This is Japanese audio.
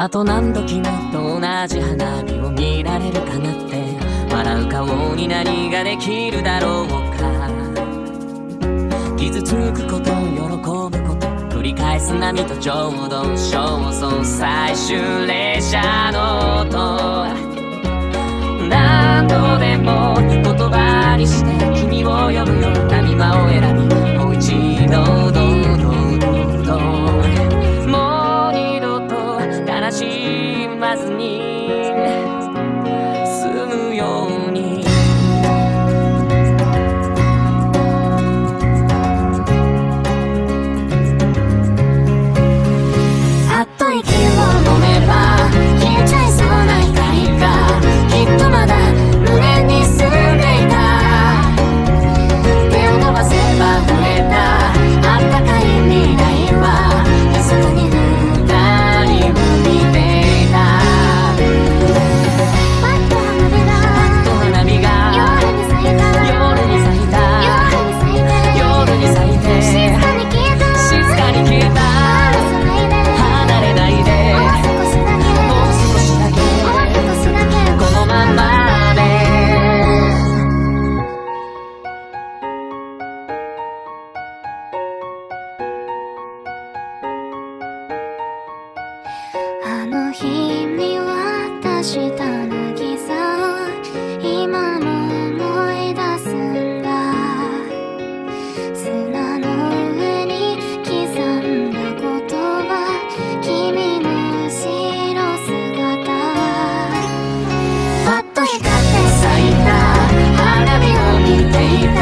あと何度君と同じ花火を見られるかなって。笑う顔に何ができるだろうか。傷つくこと喜ぶこと。繰り返す波とちょうど焦燥最終列車の音。何度でも言葉にして君を日に渡した渚今も思い出すんだ砂の上に刻んだ言葉君の後ろ姿。パッと光って咲いた花火を見ていた。